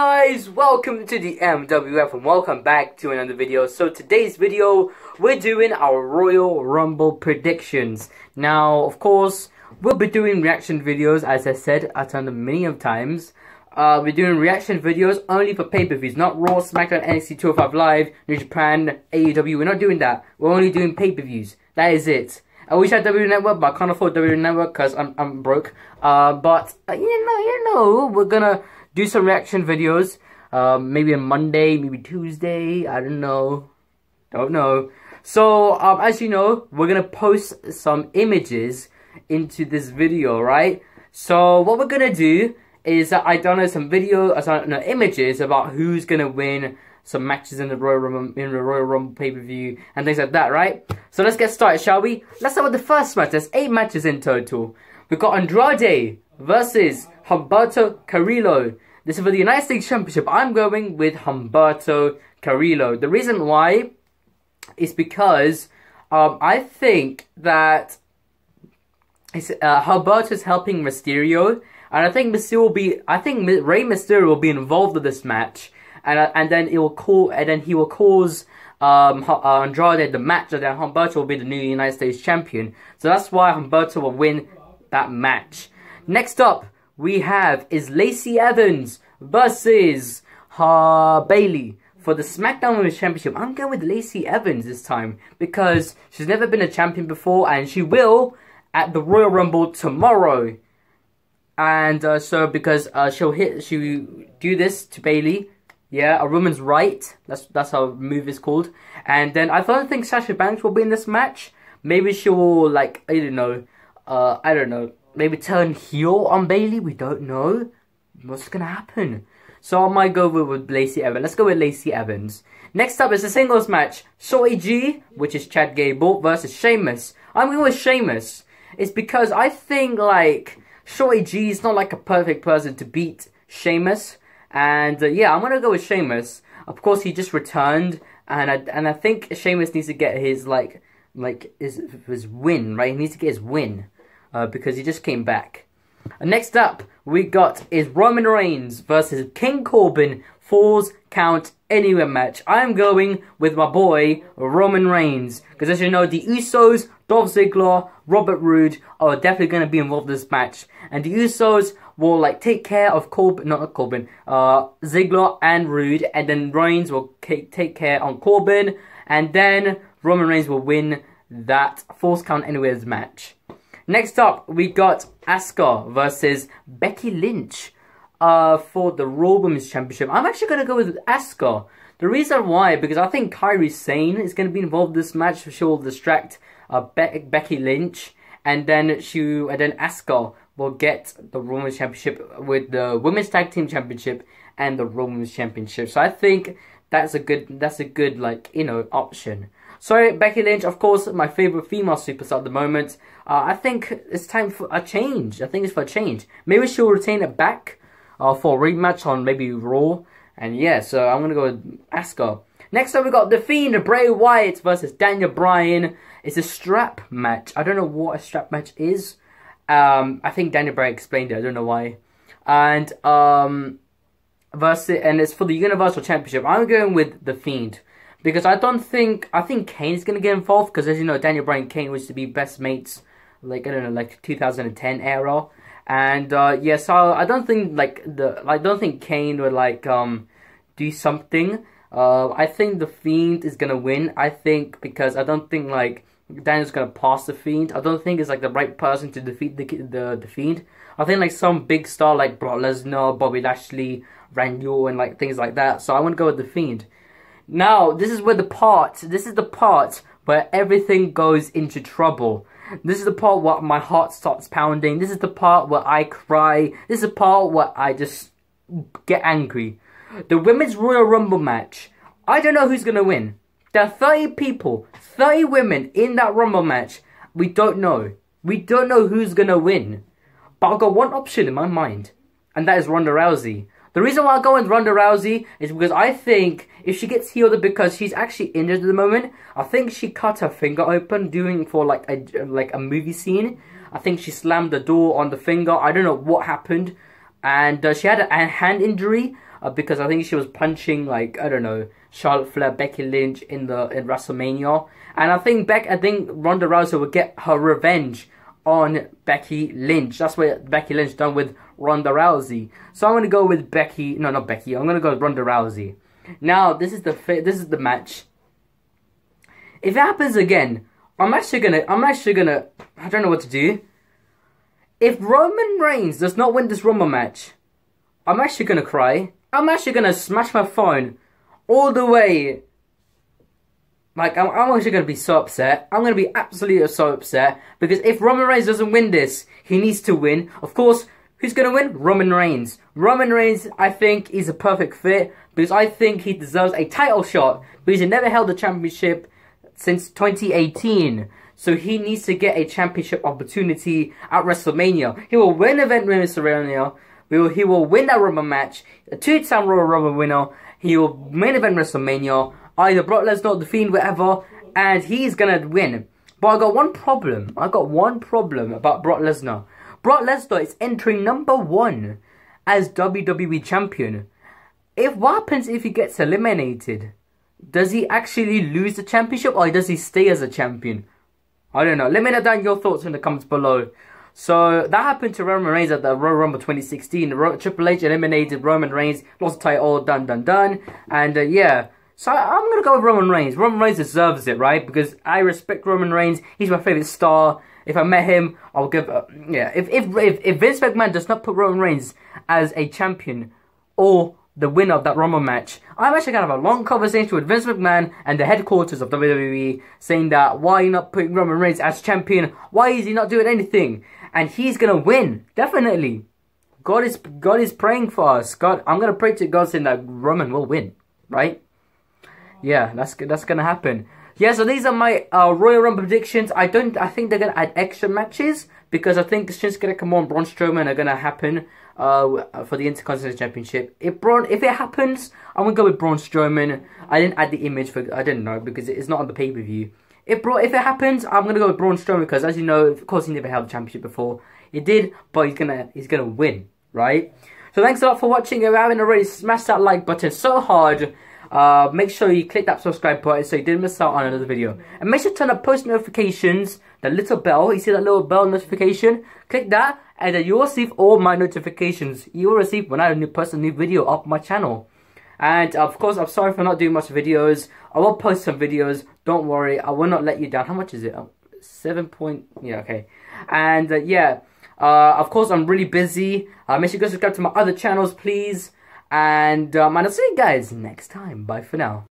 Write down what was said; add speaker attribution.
Speaker 1: guys, welcome to the MWF and welcome back to another video. So today's video, we're doing our Royal Rumble predictions. Now, of course, we'll be doing reaction videos, as I said, I told them many of times. Uh, we're doing reaction videos only for pay-per-views, not Raw, SmackDown, NXT 205 Live, New Japan, AEW. We're not doing that. We're only doing pay-per-views. That is it. I wish I had WWE Network, but I can't afford WWE Network because I'm, I'm broke. Uh, but, uh, you know, you know, we're gonna do some reaction videos. Um, maybe on Monday, maybe Tuesday. I don't know. Don't know. So, um, as you know, we're gonna post some images into this video, right? So, what we're gonna do is that I done some video, uh, some no, images about who's gonna win some matches in the Royal Rumble, in the Royal Rumble pay-per-view and things like that, right? So let's get started, shall we? Let's start with the first match. There's eight matches in total. We've got Andrade versus Humberto Carrillo. This is for the United States Championship. I'm going with Humberto Carrillo. The reason why is because um, I think that uh, Humberto is helping Mysterio, and I think Mysterio will be. I think Rey Mysterio will be involved in this match, and uh, and then it will call, and then he will cause um, uh, Andrade the match, and then Humberto will be the new United States champion. So that's why Humberto will win that match. Next up, we have is Lacey Evans versus Ha Bayley for the SmackDown Women's Championship. I'm going with Lacey Evans this time because she's never been a champion before and she will at the Royal Rumble tomorrow. And uh, so because uh, she'll hit, she'll do this to Bayley. Yeah, a woman's right. That's that's how move is called. And then I don't think Sasha Banks will be in this match. Maybe she will like I don't know. Uh, I don't know maybe turn heel on Bayley. We don't know what's gonna happen. So I might go with, with Lacey Evans. Let's go with Lacey Evans. Next up is a singles match. Shorty G, which is Chad Gable, versus Sheamus. I'm going with Sheamus. It's because I think, like, Shorty G is not, like, a perfect person to beat Sheamus. And, uh, yeah, I'm going to go with Sheamus. Of course, he just returned. And I, and I think Sheamus needs to get his, like, like, his, his win, right? He needs to get his win uh, because he just came back. And next up, we got is Roman Reigns versus King Corbin Falls Count Anywhere match. I'm going with my boy Roman Reigns because as you know, the Usos, Dolph Ziggler, Robert Roode are definitely going to be involved in this match, and the Usos will like take care of Corbin, not Corbin, uh, Ziggler and Roode, and then Reigns will take care on Corbin, and then Roman Reigns will win that Falls Count Anywhere's match. Next up, we got Asuka versus Becky Lynch uh, for the Raw Women's Championship. I'm actually going to go with Asuka. The reason why, because I think Kairi Sane is going to be involved in this match. She will distract uh, Be Becky Lynch. And then she, and then Asuka will get the Women's Championship with the Women's Tag Team Championship and the Raw Women's Championship. So I think that's a good, that's a good, like, you know, option. So Becky Lynch, of course, my favorite female superstar at the moment. Uh, I think it's time for a change. I think it's for a change. Maybe she'll retain it back uh, for a rematch on maybe Raw. And yeah, so I'm gonna go with Asuka. Next up, we got The Fiend, Bray Wyatt versus Daniel Bryan. It's a strap match. I don't know what a strap match is. Um, I think Daniel Bryan explained it. I don't know why. And um, versus and it's for the Universal Championship. I'm going with The Fiend. Because I don't think, I think Kane's to get involved. Because as you know, Daniel Bryan Kane was to be best mates, like, I don't know, like 2010 era. And, uh, yeah, so I don't think, like, the, I don't think Kane would, like, um, do something. Uh, I think The Fiend is to win. I think, because I don't think, like, Daniel's to pass The Fiend. I don't think it's, like, the right person to defeat the, the, the Fiend. I think, like, some big star like Brock Lesnar, Bobby Lashley, Randy and, like, things like that. So I want to go with The Fiend. Now, this is where the part, this is the part where everything goes into trouble. This is the part where my heart starts pounding. This is the part where I cry. This is the part where I just get angry. The Women's Royal Rumble match. I don't know who's going to win. There are 30 people, 30 women in that Rumble match. We don't know. We don't know who's going to win. But I've got one option in my mind. And that is Ronda Rousey. The reason why I go with Ronda Rousey is because I think if she gets healed because she's actually injured at the moment, I think she cut her finger open doing for like a like a movie scene. I think she slammed the door on the finger. I don't know what happened, and uh, she had a, a hand injury. uh, because I think she was punching like I don't know Charlotte Flair, Becky Lynch in the in WrestleMania, and I think Beck I think Ronda Rousey will get her revenge on Becky Lynch. That's what Becky Lynch done with Ronda Rousey. So I'm gonna go with Becky. No, not Becky. I'm gonna go with Ronda Rousey. Now this is the this is the match. If it happens again, I'm actually gonna I'm actually gonna I don't know what to do. If Roman Reigns does not win this Rumble match, I'm actually gonna cry. I'm actually gonna smash my phone all the way. Like, I'm, I'm actually gonna be so upset. I'm gonna be absolutely so upset. Because if Roman Reigns doesn't win this, he needs to win. Of course, who's gonna win? Roman Reigns. Roman Reigns, I think, is a perfect fit. Because I think he deserves a title shot. Because he never held the championship since 2018. So he needs to get a championship opportunity at WrestleMania. He will win event WrestleMania. He will, he will win that Rumble match. A two-time Royal Rumble winner. He will main event WrestleMania. Either Brock Lesnar, The Fiend, whatever. And he's gonna win. But I got one problem. I got one problem about Brock Lesnar. Brock Lesnar is entering number one as WWE champion. If what happens if he gets eliminated? Does he actually lose the championship or does he stay as a champion? I don't know. Let me know down your thoughts in the comments below. So that happened to Roman Reigns at the Royal Rumble 2016. Ro Triple H eliminated Roman Reigns, lost the title, done, done, done. And uh, yeah, so I'm gonna go with Roman Reigns. Roman Reigns deserves it, right? Because I respect Roman Reigns. He's my favorite star. If I met him, I'll give. Uh, yeah, if if if if Vince McMahon does not put Roman Reigns as a champion or the winner of that Rumble match. I'm actually to have a long conversation with Vince McMahon and the headquarters of WWE saying that why are you not putting Roman Reigns as champion? Why is he not doing anything? And he's to win, definitely. God is God is praying for us. God, I'm to pray to God saying that Roman will win, right? Yeah, that's that's to happen. Yeah, so these are my uh, Royal Rumble predictions. I don't. I think they're gonna add extra matches because I think Shinsuke Nakamura and Braun Strowman are gonna happen uh, for the Intercontinental Championship. If Braun, if it happens, I'm gonna go with Braun Strowman. I didn't add the image for. I didn't know because it's not on the pay per view. If Braun, if it happens, I'm gonna go with Braun Strowman because, as you know, of course, he never held the championship before. He did, but he's gonna he's gonna win, right? So thanks a lot for watching. If you haven't already, smash that like button so hard. Uh, make sure you click that subscribe button so you didn't miss out on another video. And make sure to turn on post notifications, the little bell, you see that little bell notification? Click that and then you'll receive all my notifications. You will receive when I post a new video up my channel. And of course, I'm sorry for not doing much videos. I will post some videos. Don't worry, I will not let you down. How much is it? Um, seven point. Yeah, okay. And uh, yeah, uh, of course, I'm really busy. Uh, make sure you go subscribe to my other channels, please. And um, and I'll see you guys next time. Bye for now.